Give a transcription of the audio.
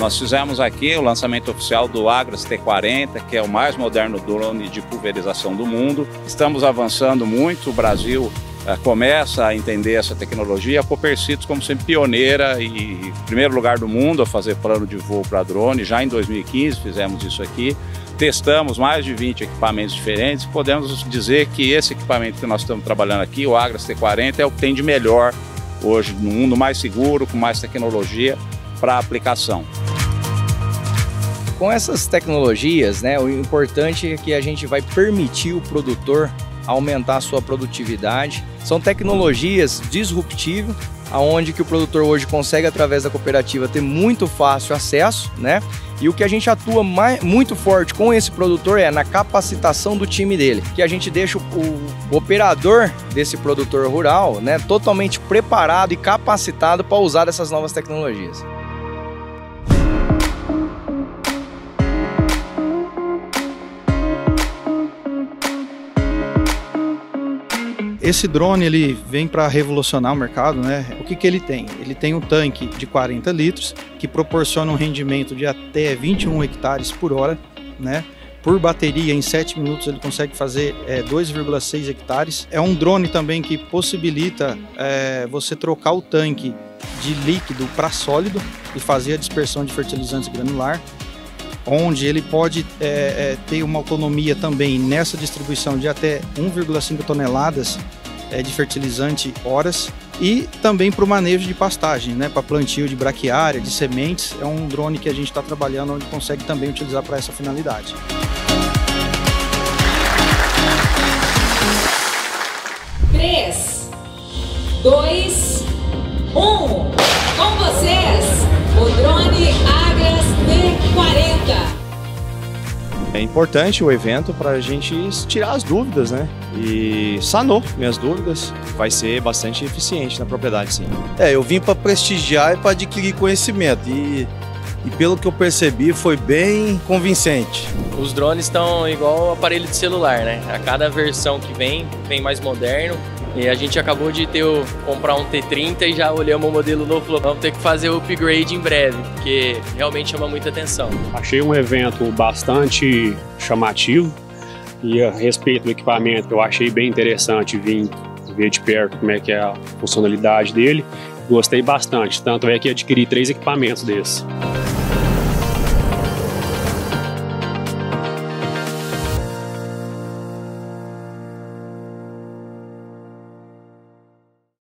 Nós fizemos aqui o lançamento oficial do Agras T40, que é o mais moderno drone de pulverização do mundo. Estamos avançando muito, o Brasil uh, começa a entender essa tecnologia. A Copercitos, como sempre, pioneira e primeiro lugar do mundo a fazer plano de voo para drone. Já em 2015 fizemos isso aqui. Testamos mais de 20 equipamentos diferentes. Podemos dizer que esse equipamento que nós estamos trabalhando aqui, o Agras T40, é o que tem de melhor hoje no mundo mais seguro, com mais tecnologia para aplicação. Com essas tecnologias, né, o importante é que a gente vai permitir o produtor aumentar a sua produtividade. São tecnologias disruptivas, aonde que o produtor hoje consegue através da cooperativa ter muito fácil acesso, né? E o que a gente atua mais, muito forte com esse produtor é na capacitação do time dele, que a gente deixa o, o operador desse produtor rural, né, totalmente preparado e capacitado para usar essas novas tecnologias. Esse drone ele vem para revolucionar o mercado, né? O que, que ele tem? Ele tem um tanque de 40 litros que proporciona um rendimento de até 21 hectares por hora, né? Por bateria, em 7 minutos ele consegue fazer é, 2,6 hectares. É um drone também que possibilita é, você trocar o tanque de líquido para sólido e fazer a dispersão de fertilizantes granular onde ele pode é, é, ter uma autonomia também nessa distribuição de até 1,5 toneladas é, de fertilizante horas e também para o manejo de pastagem, né, para plantio de braquiária, de sementes. É um drone que a gente está trabalhando onde consegue também utilizar para essa finalidade. Três, dois, um. Com vocês, É importante o evento para a gente tirar as dúvidas, né? E sanou minhas dúvidas. Vai ser bastante eficiente na propriedade, sim. É, eu vim para prestigiar e para adquirir conhecimento. E, e pelo que eu percebi, foi bem convincente. Os drones estão igual aparelho de celular, né? A cada versão que vem, vem mais moderno, e a gente acabou de ter o, comprar um T30 e já olhamos o modelo novo falou, vamos ter que fazer o upgrade em breve, porque realmente chama muita atenção. Achei um evento bastante chamativo e a respeito do equipamento eu achei bem interessante vir ver de perto como é que é a funcionalidade dele. Gostei bastante, tanto é que adquiri três equipamentos desses.